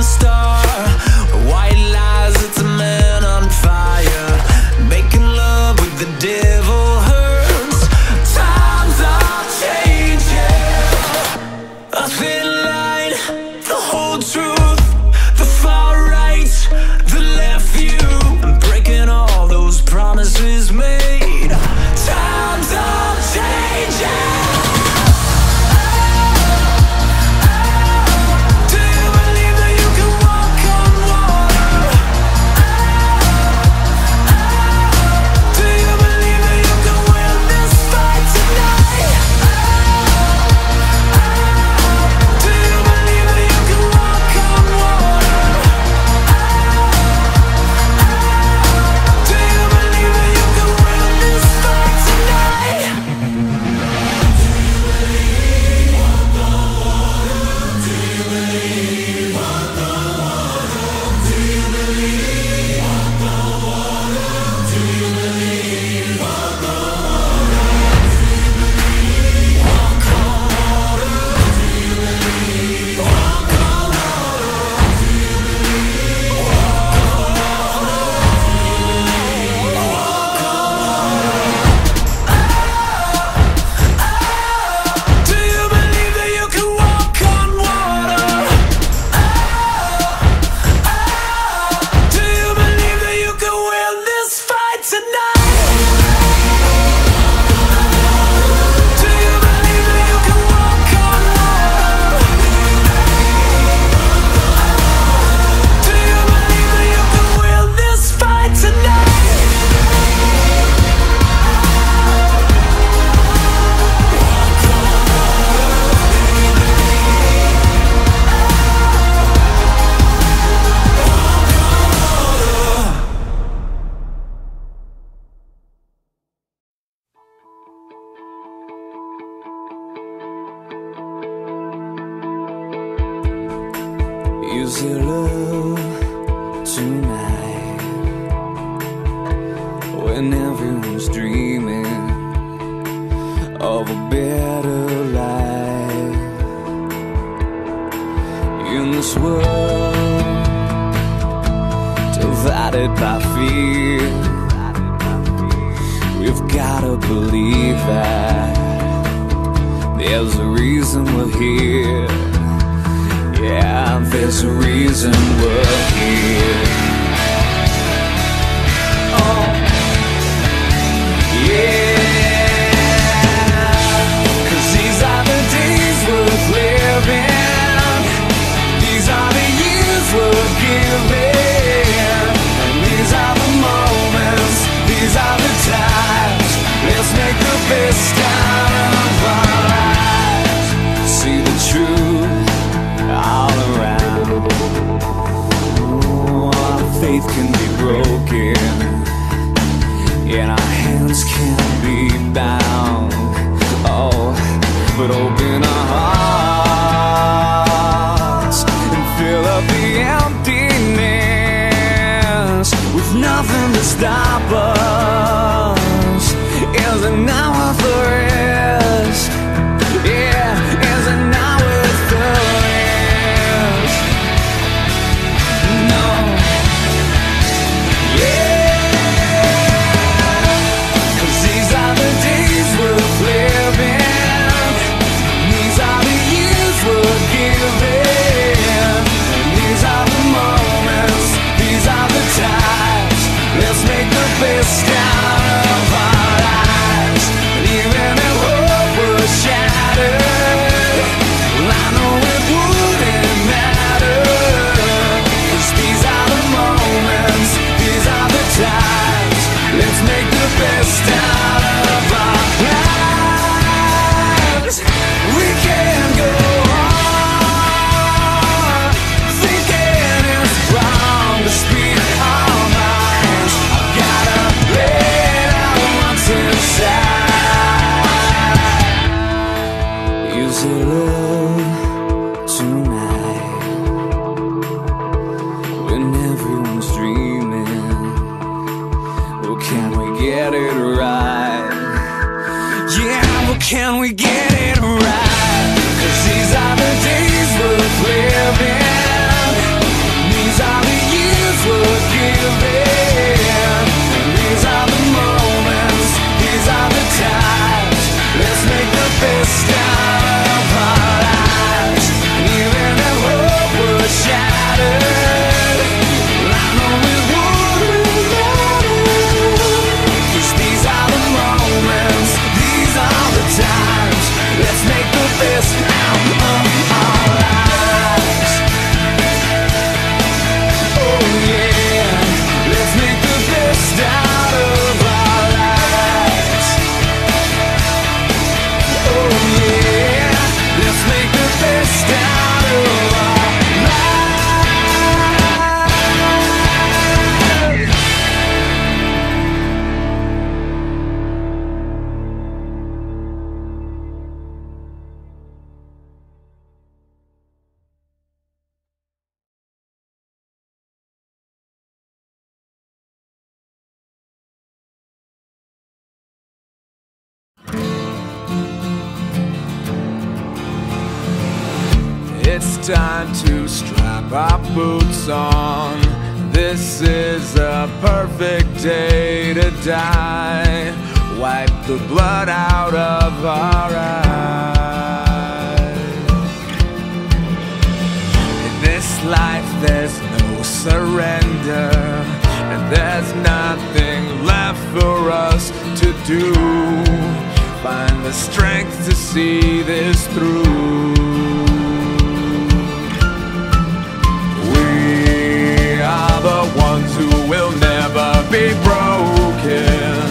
star, white lies, it's a mess. everyone's dreaming of a better life in this world divided by fear. We've gotta believe that there's a reason we're here. Yeah, there's a reason we're here. Yeah. nothing to stop us. time to strap our boots on. This is a perfect day to die. Wipe the blood out of our eyes. In this life, there's no surrender, and there's nothing left for us to do. Find the strength to see this through. will never be broken.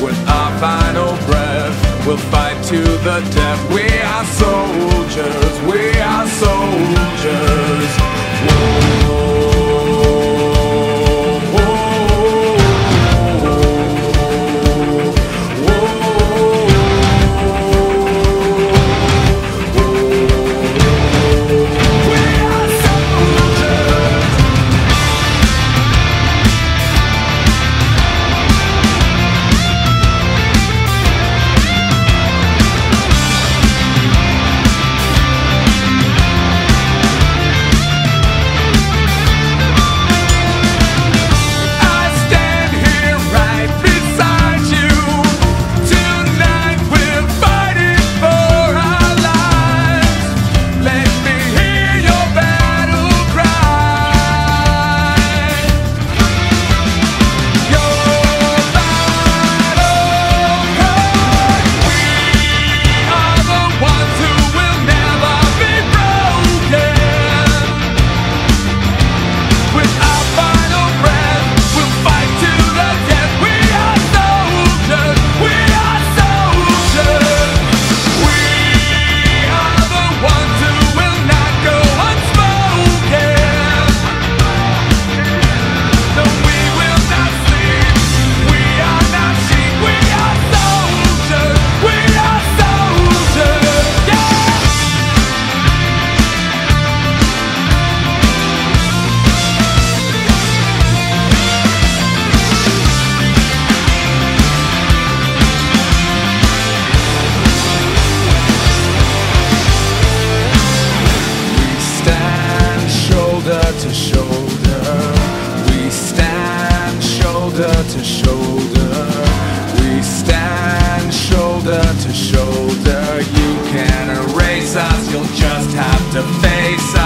With our final breath, we'll fight to the death. We are soldiers, we are soldiers. Whoa. Shoulder to shoulder. We stand shoulder to shoulder. You can erase us, you'll just have to face us.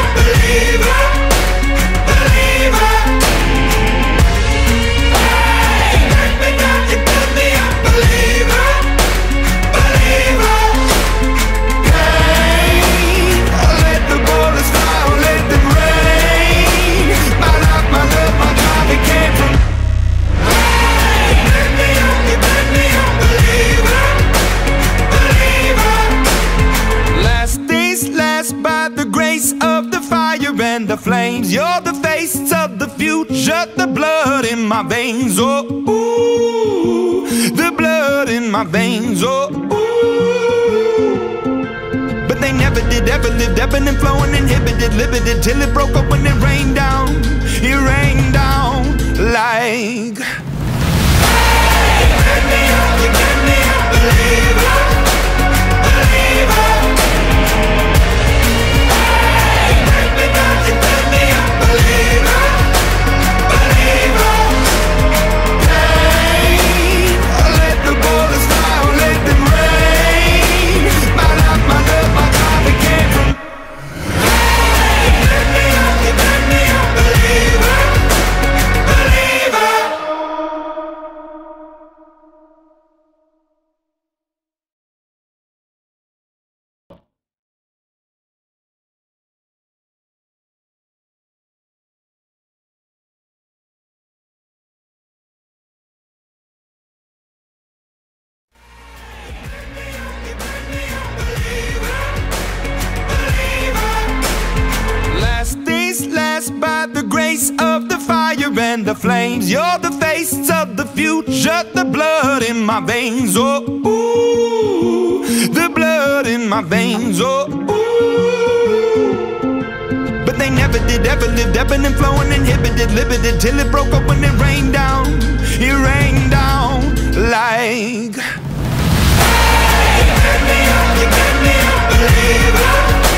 veins. Oh, ooh, the blood in my veins. Oh, ooh. But they never did, ever lived, ebbing and flowing, inhibited, limited, till it broke up when it rained down. It rained down like. Hey, burn me you burn me up, believer, believer. Flames. You're the face of the future, the blood in my veins. Oh, ooh, the blood in my veins. Oh, ooh. But they never did, ever lived, ebbing and flowing, inhibited, limited, till it broke up when it rained down. It rained down like. Hey, burn me up, you burn me up, believer.